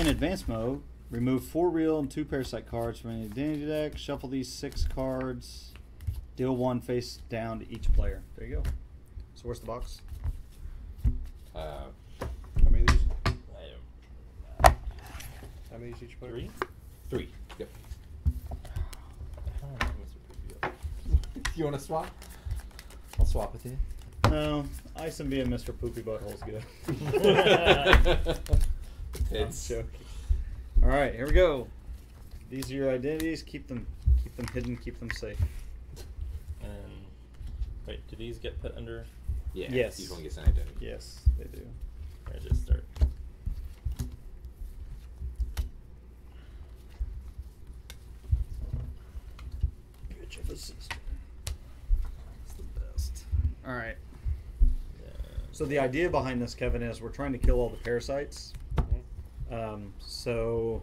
playing advanced mode, remove four real and two parasite cards from any identity deck. Shuffle these six cards. Deal one face down to each player. There you go. So where's the box? Uh, How many of these? I How many is each player? Three? three. Yep. don't know, Mr. Poopy. you want to swap? I'll swap with you. No, Ice and being Mr. Poopy Butthole's good. It's joking. All right, here we go. These are your identities. Keep them, keep them hidden. Keep them safe. And wait, do these get put under? yeah. Yes. Each one gets an identity. Yes, they do. Or just start? Bitch of a sister. It's the best. All right. Yeah. So the idea behind this, Kevin, is we're trying to kill all the parasites. Um, so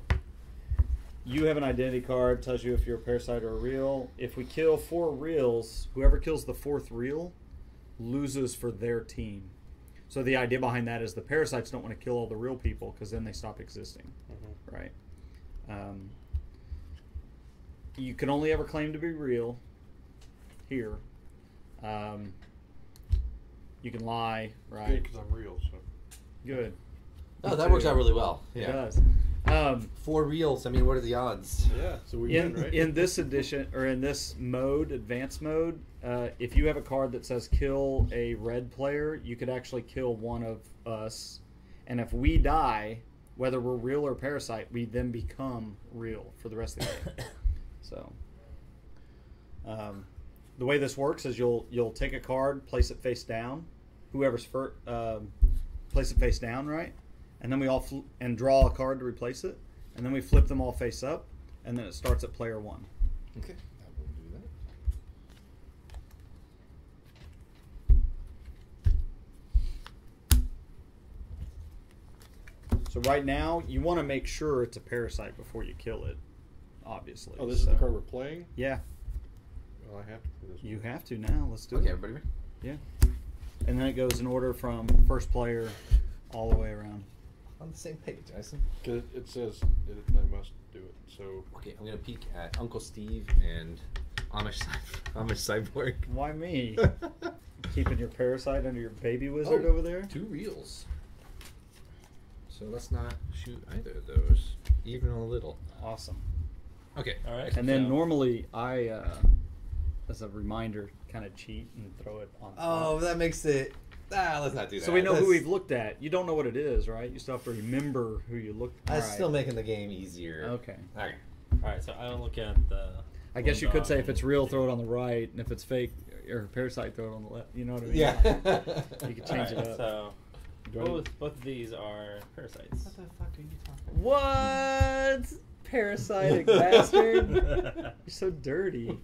you have an identity card, tells you if you're a parasite or a real. If we kill four reals, whoever kills the fourth real loses for their team. So the idea behind that is the parasites don't want to kill all the real people because then they stop existing, Mhm. right? Um, you can only ever claim to be real here. Um, you can lie, right? Good, because I'm real. So Good. Oh, that works out really well. It Yeah. does. Um, Four reels. I mean, what are the odds? yeah, so we in win, right? in this edition or in this mode, advanced mode, uh, if you have a card that says kill a red player, you could actually kill one of us, and if we die, whether we're real or parasite, we then become real for the rest of the game. so, um, the way this works is you'll you'll take a card, place it face down, whoever's first, um, place it face down, right, and then we all fl- and draw a card to replace it, and then we flip them all face up, and then it starts at player one. Okay. I will do that. So right now, you want to make sure it's a parasite before you kill it. Obviously. oh, this is So- the card we're playing. Yeah, Well, I have to play this. you one. have to now. Let's do it. Okay, it. everybody. ready? Yeah. And then it goes in order from first player all the way around. On the same page, Tyson. 'Cause it, it says it, I must do it. So Okay, I'm gonna peek at Uncle Steve and Amish Cy- Amish Cyborg. Why me? Keeping your parasite under your baby wizard Oh, over there. Two reels. So let's not shoot either of those, even a little. Awesome. Okay. All right. And then So- normally I, uh, as a reminder, kind of cheat and throw it on. Oh, top. that makes it. Ah, let's not do that. So we know who Let's- we've looked at. You don't know what it is, right? You still have to remember who you looked. At. That's Alright. still making the game easier. Okay. All right. All right. so I'll look at the. I guess you could say if it's real, throw it on the right, and if it's fake or parasite, throw it on the left. You know what I mean? Yeah. You could change it up. So both both of these are parasites. What the fuck are you talking What? Parasitic bastard! You're so dirty.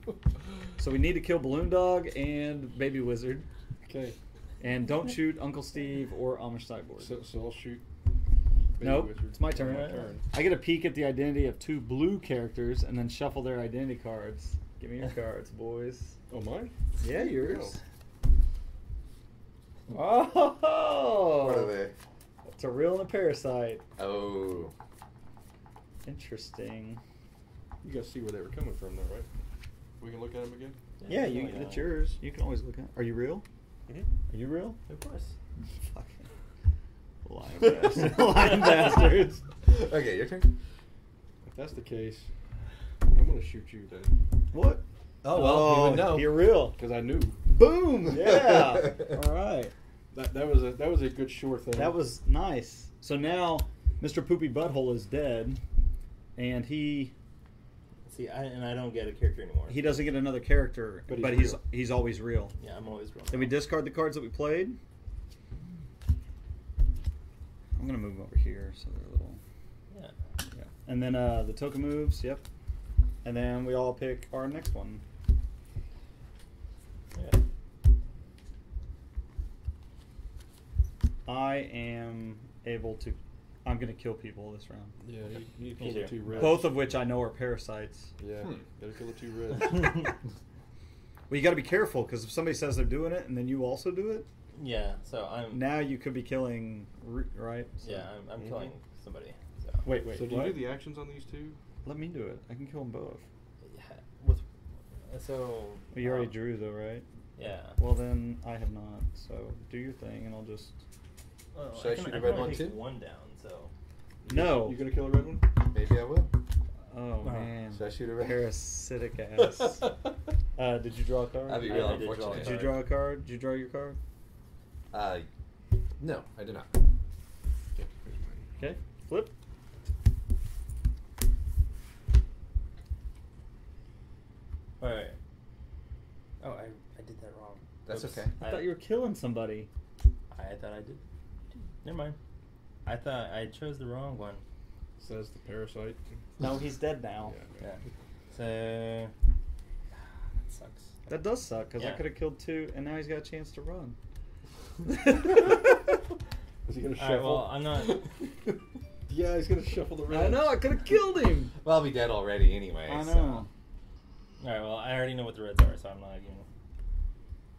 So we need to kill Balloon Dog and Baby Wizard, okay, and don't shoot Uncle Steve or Amish Cyborg. so, so I'll shoot. Baby nope, Wizard. it's my turn. My turn. I get a peek at the identity of two blue characters, and then shuffle their identity cards. Give me your cards, boys. Oh, mine. Yeah, yours. Oh, What are they? It's a real and a parasite. Oh. Interesting. You guys see where they were coming from, though, right? We can look at them again. Yeah, you, something like it's that. yours. You can always look at. Are you real? Are you real? Of course. Fucking lying bastards. lying bastards. Okay, your turn. If that's the case, I'm gonna shoot you then, What? Oh, oh well, you would know. You're real. because I knew Boom. Yeah. All right. that that was a that was a good sure thing. That was nice. So now, Mr. Poopy Butthole is dead, and he See, I, and I don't get a character anymore. he doesn't get another character, but, But he's he's he's, always real. Yeah, I'm always real. Then we discard the cards that we played. I'm gonna move them over here so they're a little. Yeah. Yeah. And then uh, the token moves. Yep. And then we all pick our next one. Yeah. I am able to. I'm gonna kill people this round. yeah. You, you Me kill the two reds. Both of which I know are parasites. Yeah, Hmm. gotta kill the two reds. Well, you got to be careful because if somebody says they're doing it and then you also do it, Yeah. So I'm. now you could be killing. Right. So- Yeah, I'm, I'm Mhm. killing somebody. So Wait, wait. so do what? you do the actions on these two? Let me do it. I can kill them both. Yeah, with so. Well, you already um, drew though, right? Yeah. Well, then I have not. So do your thing, and I'll just. Well, Should I can- shoot a red one too? One down, so. No. You gonna kill a red one? Maybe I will. Oh Uh, man. Should I shoot a red? Parasitic ass. uh, did you draw a card? That'd be real I did draw a unfortunate. Did you draw a card? Did you draw your card? Uh, no, I did not. Okay, here's mine. Okay. Flip. Wait, wait. Oh, I, I did that wrong. That's Oops. okay. I thought you were killing somebody. I thought I did. Never mind. I thought I chose the wrong one. Says the parasite. No, he's dead now. Yeah. So that sucks. That does suck because I could have killed two, and now he's got a chance to run. Is he gonna shuffle? right, well, I'm not. yeah, he's gonna shuffle the red. I know. I could have killed him. Well, I'll be dead already anyway. I so- know. All right, well, I already know what the reds are, so I'm not even.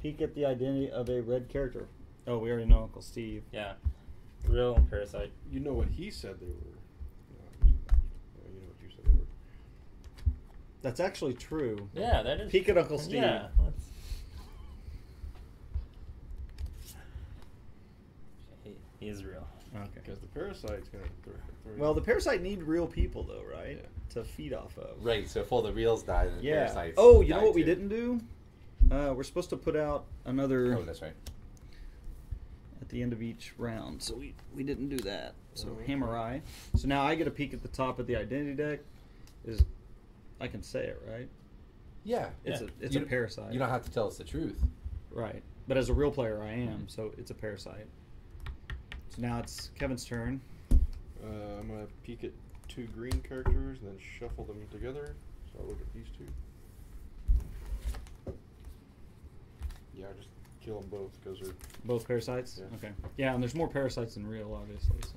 Peek at the identity of a red character. Oh, we already know Uncle Steve. Yeah. Real parasite. You know what he said they were. No, no, you know what you said they were. That's actually true. Yeah, that is. Peek at Uncle Steve. Yeah. Let's... He, he is real. Okay. Because the parasite's gonna throw. throw Well, the parasite need real people though, right? Yeah. To feed off of. Right, so if all the reels die, then the Yeah. parasites. Oh, you know die what we didn't do? Uh, we're supposed to put out another Oh, that's right. At the end of each round, so we we didn't do that. So okay. Hamurai. So now I get a peek at the top of the identity deck. Is I can say it right? Yeah. It's Yeah. a it's You a parasite. You don't have to tell us the truth. Right. But as a real player, I am, so it's a parasite. So now it's Kevin's turn. Uh, I'm gonna peek at two green characters and then shuffle them together. So I'll look at these two. Yeah, I just kill them both because they're. Both parasites? Yeah. Okay. Yeah, and there's more parasites than real, obviously. So.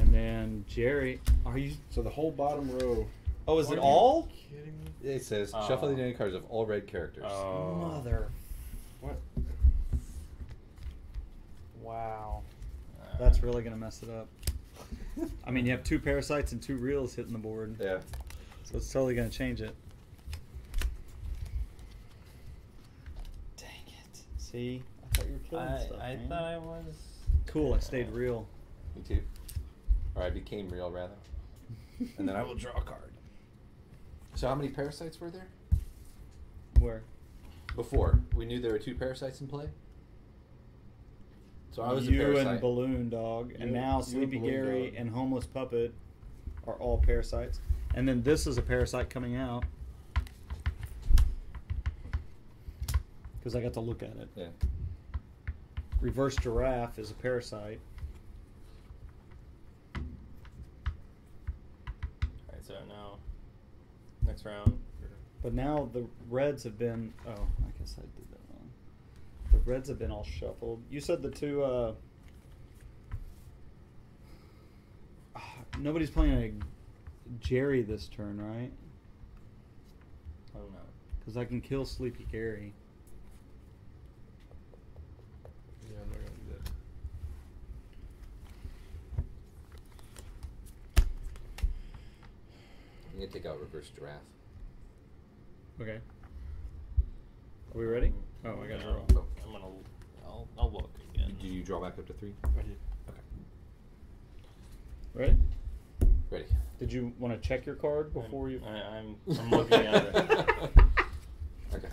And then Jerry, are you? So the whole bottom row. Oh, is Are it you all? Kidding me? It says Oh. shuffle the identity cards of all red characters. Oh. Mother. What? Wow. Uh, That's really gonna mess it up. I mean, you have two parasites and two reals hitting the board, Yeah. so it's totally gonna change it. Dang it! See, I thought you were killing I, stuff. I man. thought I was. Cool. I stayed real. Me too. Or I became real, rather. And then I will draw a card. So how many parasites were there? Where? Before, we knew there were two parasites in play. So I was you a and Balloon Dog, and now you and Sleepy Gary Dog. and Homeless Puppet are all parasites. And then this is a parasite coming out because I got to look at it. Yeah. Reverse Giraffe is a parasite. Alright, so now. Next round. But now the Reds have been. Oh, I guess I did that wrong. The Reds have been all shuffled. You said the two. Uh, nobody's playing a Jerry this turn, right? I don't know. Because I can kill Sleepy Gary. Yeah, I'm not gonna do that. I'm gonna take out reverse giraffe. Okay. Are we ready? Um, oh, I got to No, roll. I'm gonna. I'll, I'll look again. Did you draw back up to three? I did. Okay. Ready? Ready. Did you want to check your card before you? I, I'm, I'm looking at it. Okay.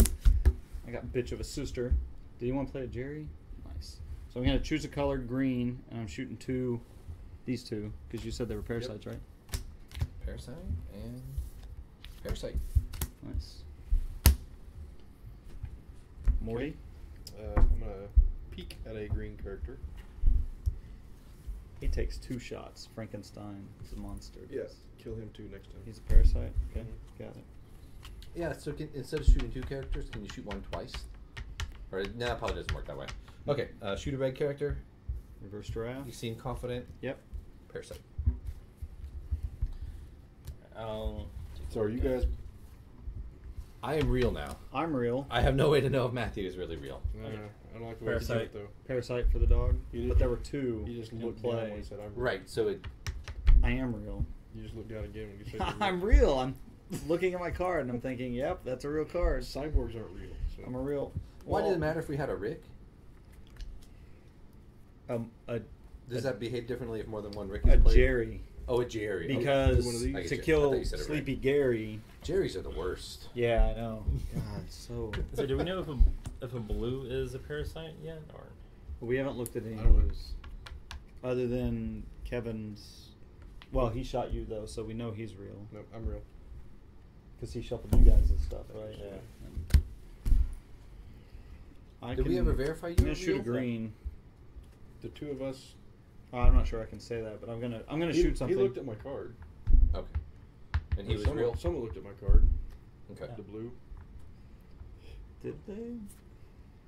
I got bitch of a sister. Do you want to play a Jerry? Nice. So I'm gonna choose a color green, and I'm shooting two, these two, because you said they were parasites, right? Parasite and parasite. Nice. Morty. Uh, I'm gonna peek at a green character. He takes two shots. Frankenstein is a monster. Yes. Kill him too next time. He's a parasite. Okay, Mhm. got it. Yeah. So can, instead of shooting two characters, can you shoot one twice? Or no, it probably doesn't work that way. Okay. Uh, shoot a red character. Reverse giraffe. You seem confident. Yep. Parasite. I'll. So are you guys? I am real now. I'm real. I have no way to know if Matthew is really real. Uh, I don't like the way he did Parasite. it though. Parasite for the dog, You but there were two You just in looked down when play. he said I'm real. Right. So it. I am real. You just looked down again when you said you're I'm real. I'm looking at my card and I'm thinking, yep, that's a real card. Cyborgs aren't real. So. I'm a real. Why well, does it matter if we had a Rick? Um, a, Does a, that behave differently if more than one Rick is a played? Jerry Oh, a Jerry. Oh, because one of these? I get to you. Kill thought you said it right. Sleepy Gary. Jerry's are the worst. Yeah, I know. God, so So do we know if a if a blue is a parasite yet, or we haven't looked at any I don't blues other than Kevin's. Well, he shot you though, so we know he's real Nope, I'm real. because he shuffled you guys and stuff, right? Yeah. And I Did we ever verify you I'm gonna shoot a green. The two of us. Oh, I'm not sure I can say that, but I'm gonna I'm gonna he, shoot something. He looked at my card. Okay. And he was someone, real. Someone looked at my card. Okay. The blue. Did they?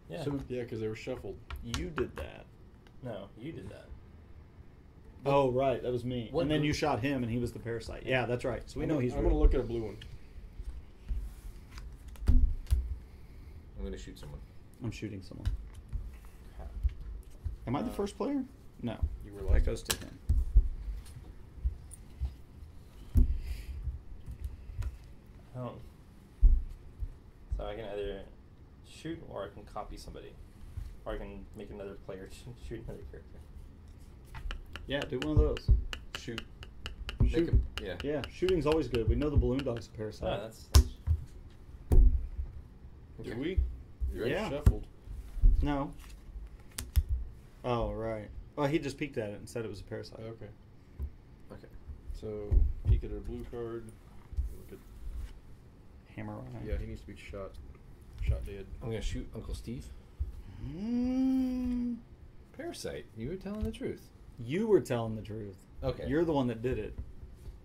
yeah? So, yeah, because they were shuffled. You did that. no, you did that. Oh right, that was me. What and then group- you shot him, and he was the parasite. Yeah, that's right. So we I'm know gonna- he's. I'm real. gonna look at a blue one. I'm gonna shoot someone. I'm shooting someone. Am I the Uh, first player? No. You were like last. goes to him. Oh. So I can either shoot or I can copy somebody, or I can make another player sh- shoot another character. Yeah, do one of those. Shoot. Shoot. Make him. Yeah. Yeah, shooting's always good. We know the balloon dog's a ah, parasite. Oh, that's, that's Did Okay. we? You ready? Yeah. Shuffled. No. Oh right. Well, he just peeked at it and said it was a parasite. Okay. Okay. So peek at a blue card. Look at. Hamurai. Yeah, he needs to be shot. Shot dead. I'm gonna shoot Uncle Steve. Mm, Parasite. You were telling the truth. you were telling the truth. Okay. You're the one that did it.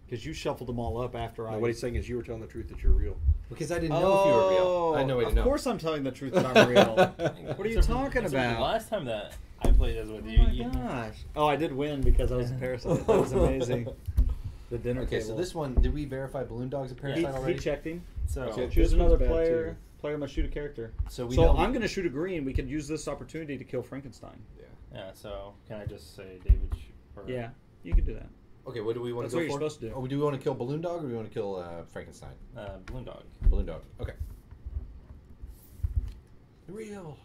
Because you shuffled them all up after I. No, what he's saying is you were telling the truth that you're real. Because I didn't know if you were real. I know I Oh, didn't Of know. course, I'm telling the truth that I'm real. what are you Except for- talking except for about? The last time that I played as with Oh my you gosh! Oh, I did win because I was a parasite. That was amazing. The dinner Okay, table. so this one, did we verify Balloon Dog's a he, parasite he already? checked him. So Okay, Choose another player. too. Player must shoot a character. So we so know I'm going to shoot a green. We could use this opportunity to kill Frankenstein. Yeah. yeah. So can I just say David? Or, Yeah, you could do that. Okay, what do we want That's to go what you're for? supposed to do. Oh, do we want to kill Balloon Dog or do we want to kill uh, Frankenstein? Uh, balloon dog. Balloon Dog. Okay. Real.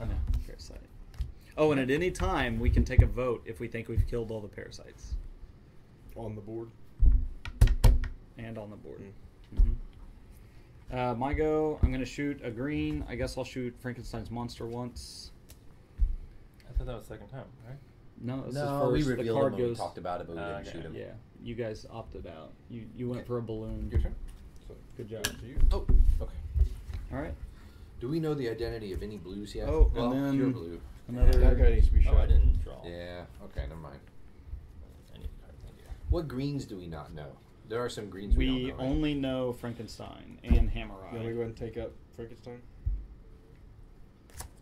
I know. Parasite. Oh, and at any time we can take a vote if we think we've killed all the parasites On the board. and on the board. Mhm. Uh, my go. I'm going to shoot a green. I guess I'll shoot Frankenstein's monster once. I thought that was the second time, right? No, this no, we is first. revealed the him card when goes. we talked about it, but we Uh, didn't okay. shoot him. Yeah, you guys opted out. You you went Okay. for a balloon. Your turn. So Good job. to you. Oh, okay. All right. Do we know the identity of any blues yet? Oh, and then- you're blue. Another. That guy needs to be shot. Oh, I didn't draw. Yeah. Okay, never mind. I need a card. Thank you. What greens do we not know? There are some greens we, We don't know. right? only know Frankenstein and Hammer You want me go ahead and take up Frankenstein?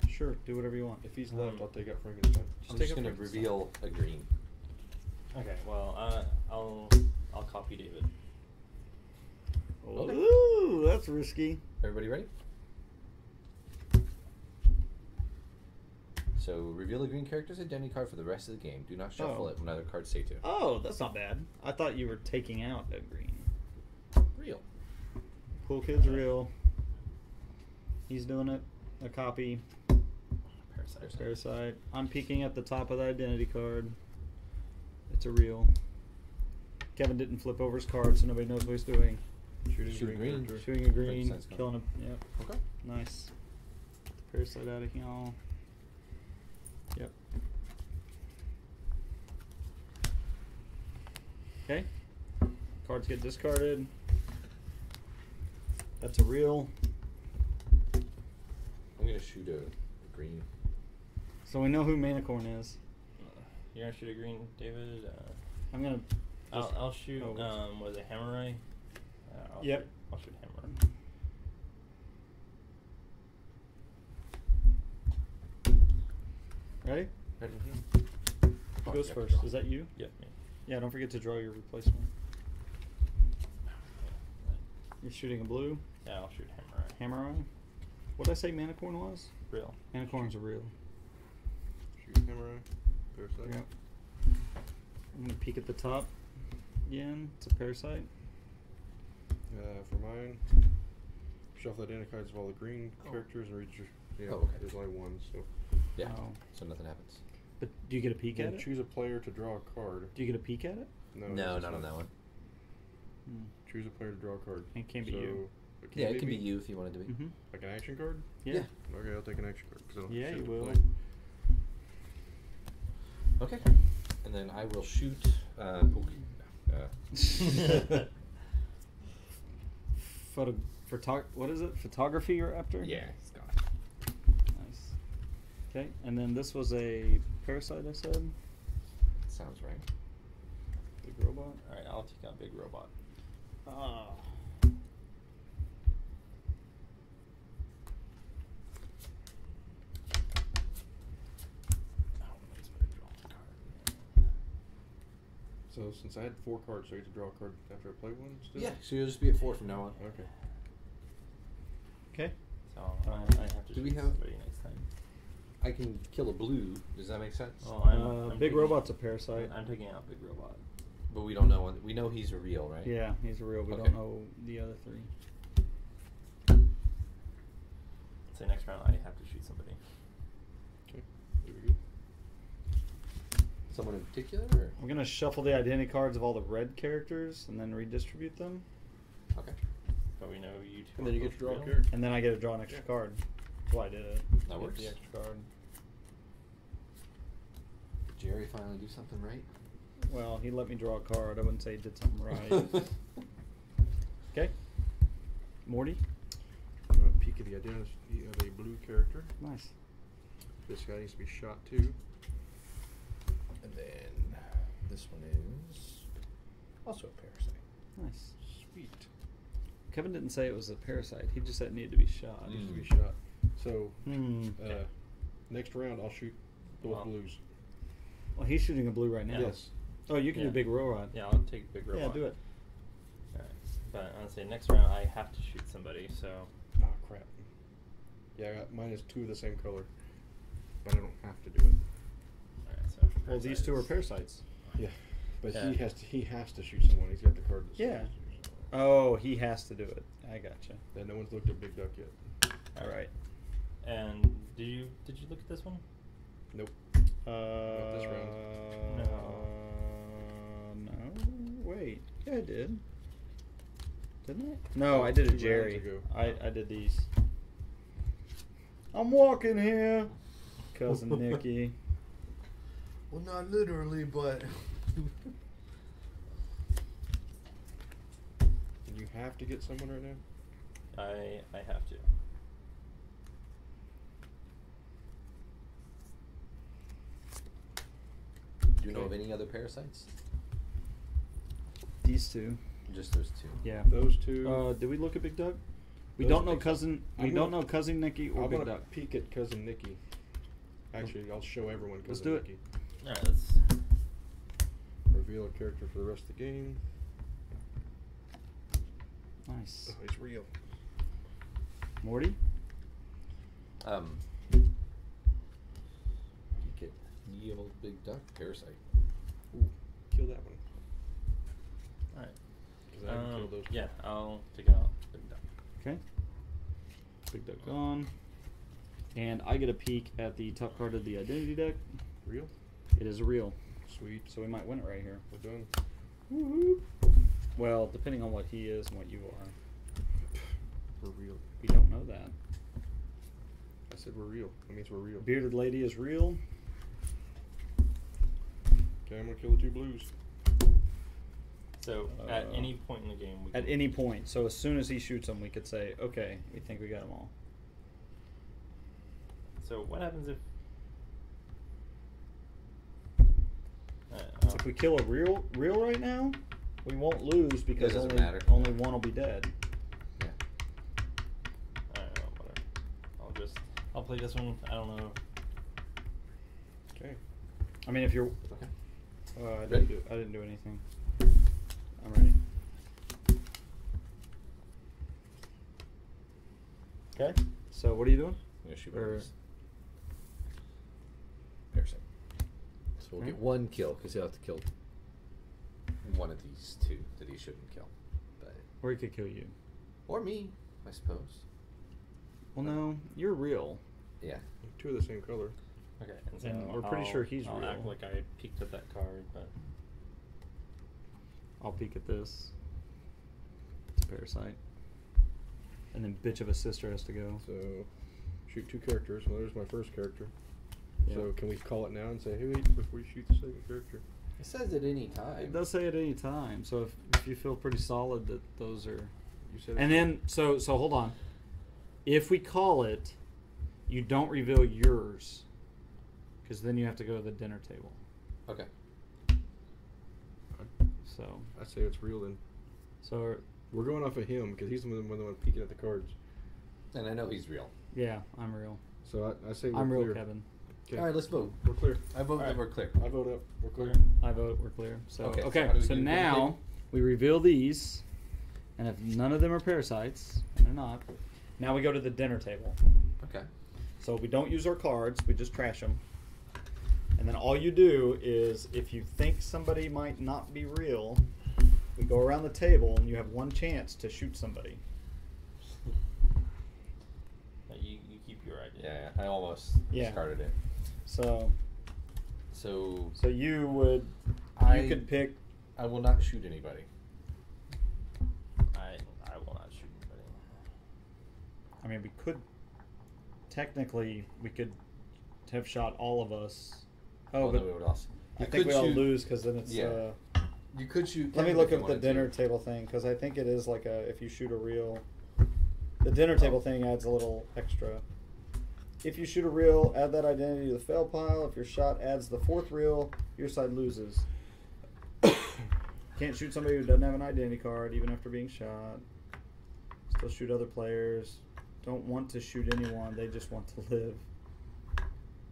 Sure, do whatever you want. If he's left, I'll take up Frankenstein. I'm take just a going to reveal a green. Okay. Well, uh, I'll I'll copy David. Ooh, that's risky. Everybody ready? So reveal a green character's identity card for the rest of the game. Do not shuffle Oh. it when other cards say to. Oh, that's not bad. I thought you were taking out a green. Real. Cool kid's real. He's doing it. A copy. Parasite. Parasite. I'm peeking at the top of the identity card. It's a real. Kevin didn't flip over his card, so nobody knows what he's doing. Shooting Shoot green. green. Shooting a green, killing him. Yep. Okay. Nice. Parasite out of here. Yep. Okay. Cards get discarded. That's a real. I'm going to shoot a, a green. So we know who Manicorn is. Uh, You're gonna shoot a green, David. Uh, I'm gonna. I'll, I'll shoot. oh, um, was it Hamurai? Uh, I'll Yep. Shoot, I'll shoot Hammer. Ready? Ready? Who goes yeah, first? draw. Is that you? Yep. Me. Yeah. Don't forget to draw your replacement. You're shooting a blue Yeah, I'll shoot Hamurai. hammer eye. What did I say Manicorn was? Real. Unicorns are real. Shoot samurai. Parasite. Yep. I'm gonna peek at the top. Again, it's a parasite. Uh, for mine, shuffle identity cards of all the green characters and read your. Yeah, Oh, okay. there's only one, so. Yeah. Oh. So nothing happens. But do you get a peek Then at it? choose a player to draw a card. Do you get a peek at it? No, No, not on that one. Hmm. Choose a player to draw a card. It can be so, you. It Yeah, it can be me? you if you wanted to be. Mm-hmm. Like an action card? Yeah. Yeah. Okay, I'll take an action card. 'cause I don't have Yeah, shit you to will. play. Okay. And then I will shoot. Uh, ooh, uh, Photo, photog- what is it? Photography you're after? yeah, it's gone. Nice. Okay, and then this was a parasite. I said. Sounds right. Big robot. Alright, I'll take out Big Robot. Ah. Oh, let's put a draw card. So since I had four cards, so I get to draw a card after I play one still? Yeah, so you'll just be at four from now on. Okay. Okay. So Uh, I, I have to do we have- somebody next time. I can kill a blue. Does that make sense? Oh, I'm, Uh, I'm big taking- robot's a parasite. I'm taking out Big Robot. But we don't know. when- We know he's a real, right? Yeah, he's a real. We Okay. don't know the other three. So next round I have to shoot somebody. Okay. Here we go. Someone in particular? Or? We're gonna shuffle the identity cards of all the red characters and then redistribute them, Okay. But we know you two. And then you get both to draw a real. character. and then I get to draw an extra Yeah. card. That's why I did it. That works. The extra card. Did Jerry finally do something right? Well, he let me draw a card. I wouldn't say he did something right. okay. Morty. I'm gonna peek at the identity of a blue character. Nice. This guy needs to be shot too. And then this one is also a parasite. Nice. Sweet. Kevin didn't say it was a parasite. He just said it needed to be shot. Needs to be Mm. shot. So, Hmm. uh, next round I'll shoot both Wow. blues. Well, he's shooting a blue right now. Yes. Oh, you can Yeah. do big robot. Yeah, I'll take a Big Robot. Yeah, do it. Alright. But I'm gonna say next round I have to shoot somebody, so Oh crap. Yeah, I got, mine is two of the same color, but I don't have to do it. alright, so Well, these two are parasites. Yeah, but Yeah. he has to. He has to shoot someone. He's got the card. That Yeah. says to, so. Oh, he has to do it. I gotcha. Yeah, no one's looked at Big Duck yet. All right. And did you did you look at this one? Nope. Uh, this round. No. No. Wait. Yeah, I did. Didn't I? No, I did Two a Jerry. rounds ago. I, I did these. I'm walking here, cousin Nikki. Well, not literally, but. And you have to get someone right now. I I have to. Do you know of any other parasites? These two. Just those two. Yeah. Those two. Uh, did we look at Big Doug? We Those don't know Big- cousin. We I'm don't gonna- know cousin Nikki or I'm Big gonna Duck. peek at cousin Nikki. Actually, I'll show everyone cousin Let's do it. Nikki. Alright, let's Reveal a character for the rest of the game. Nice. Oh, he's real. Morty. Um. You ye old big duck parasite. Ooh, kill that one. alright. 'Cause I can kill Um, those. yeah, I'll take out Big Duck. Okay. Big Duck gone. And I get a peek at the top card of the identity deck. Real. It is real, Sweet. so we might win it right here. We're done. Woohoo! Well, depending on what he is and what you are, We're real. we don't know that. I said we're real. That means we're real. Bearded lady is real. Okay, I'm gonna kill the two blues. So at Uh, any point in the game, we At any point, so as soon as he shoots them, we could say, "Okay, we think we got them all." So what happens if? Alright, If we kill a real, real right now, we won't lose because doesn't only matter. only one will be dead. Yeah. Alright, well, whatever. I'll just I'll play this one. I don't know. Okay. I mean, if you're, Okay. Uh, I, didn't do, I didn't do anything. I'm ready. Okay. So what are you doing? Yeah, shoot or... Piercing. So we'll right. get hmm? one kill because he'll have to kill one of these two that he shouldn't kill. But or he could kill you. Or me, I suppose. Well, no, you're real. Yeah. You're two of the same color. Okay, and, so And we're pretty I'll- sure he's I'll act real. like I peeked at that card, but I'll peek at this. It's a parasite. And then bitch of a sister has to go. So shoot two characters. Well, there's my first character. Yeah. So can we call it now and say, hey, wait, before you shoot the second character? It says at any time. It does say at any time. So if, if you feel pretty solid that those are You said. And then so so hold on. If we call it, you don't reveal yours. Cuz then you have to go to the dinner table. Okay. So I say it's real then. so We're going off of him because he's the one, the one peeking at the cards. And I know he's real. yeah, I'm real. So I, I say we're I'm real, clear. Kevin. Okay. All right, let's vote. We're clear. I vote that right. we're clear. I vote up. We're clear. I vote we're clear. So Okay, okay, so how do we so do the now we reveal these and if none of them are parasites, and they're not, now we go to the dinner table. Okay. So we don't use our cards, we just trash them. And then all you do is if you think somebody might not be real, we go around the table and you have one chance to shoot somebody. you, you keep your idea. Yeah, yeah. I almost Yeah. discarded it. So So so you would I you could pick I will not shoot anybody. I I will not shoot anybody. I mean we could technically we could have shot all of us. Oh, but we would also. I think we all shoot- lose because then it's. Yeah. Uh, You could shoot. let me look if you up the dinner to. table thing because I think it is like a if you shoot a reel. The dinner table thing adds a little extra. If you shoot a reel, add that identity to the fail pile. If your shot adds the fourth reel, your side loses. Can't shoot somebody who doesn't have an identity card even after being shot. Still shoot other players. Don't want to shoot anyone, they just want to live.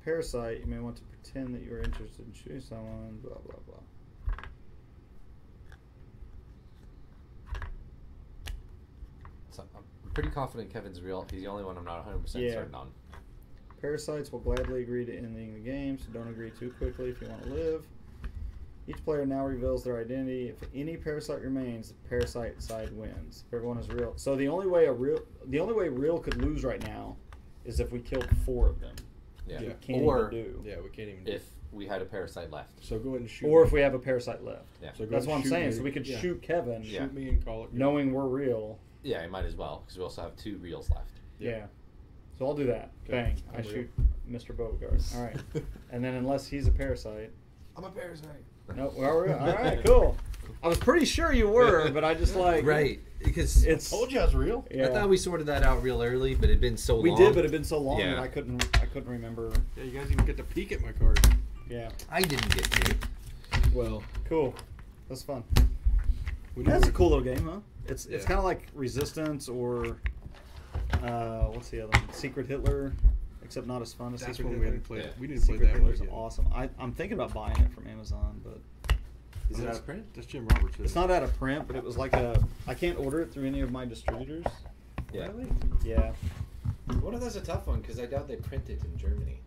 Parasite, you may want to pretend that you are interested in shooting someone, blah, blah, blah. So I'm pretty confident Kevin's real. He's the only one I'm not 100 percent Yeah. certain on. Parasites will gladly agree to ending the game, so don't agree too quickly if you want to live. Each player now reveals their identity. If any parasite remains, the parasite side wins. If everyone is real, so the only way a real, the only way real could lose right now, is if we killed four of them. Yeah. Yeah. Can't Or even do. Yeah, we can't even. do if we had a parasite left. So go ahead and shoot. Or me. if we have a parasite left. Yeah. So go That's what I'm saying. me. So we could Yeah. shoot Kevin, Yeah. Shoot me and call it. good. knowing we're real. Yeah, you might as well because we also have two reels left. Yeah. So I'll do that. Okay. Bang. I I'm real. shoot Mr. Beauregard. All right. and then unless he's a parasite. I'm a parasite. No, well, we're- all right, cool. I was pretty sure you were, but I just like right because It's Told you I was real. Yeah. I thought we sorted that out real early, but it'd been so long. we long. did, but it'd been so long Yeah. that I couldn't. I couldn't remember. Yeah, you guys even get to peek at my card. Yeah. I didn't get to. Well, Cool. That's fun. we That's a cool little game, huh? It's it's Yeah. kind of like Resistance or uh, what's the other one? Secret Hitler, except not as fun as That's Secret when we Hitler. had to play. Yeah. it. We didn't play Secret that one Hitler's again. awesome. I, I'm thinking about buying it from Amazon, but Is it out of print? That's Jim Roberts. it's not out of print. But it was like a. I can't order it through any of my distributors. Yeah. Yeah. What if that's a tough one? Because I doubt they print it in Germany.